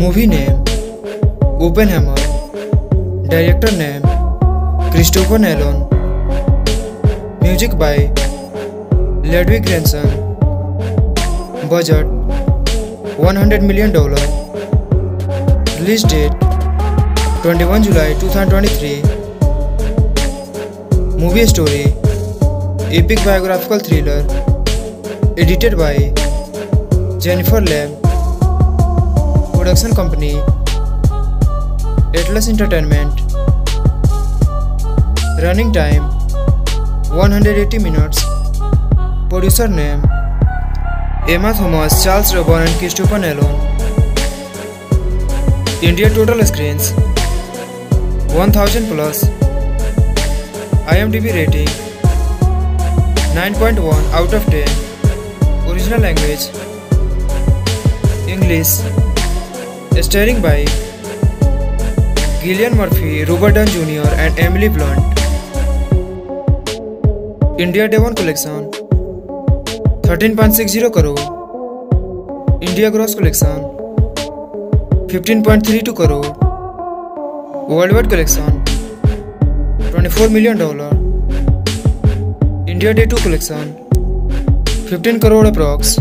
Movie name Oppenheimer director name Christopher Nolan music by Ludwig Goransson budget 100 million dollar release date 21 July 2023 movie story epic biographical thriller edited by Jennifer Lame production company Atlas Entertainment running time 180 minutes producer name Emma Thomas Charles Roven and Christopher Nolan India total screens 1000 plus IMDb rating 9.1 out of 10 original language English starring by Cillian Murphy, Robert Dunn Jr. and Emily Blunt. India Day 1 collection 13.60 crore. India gross collection 15.32 crore. Worldwide collection $24 million. India Day 2 collection 15 crore approx.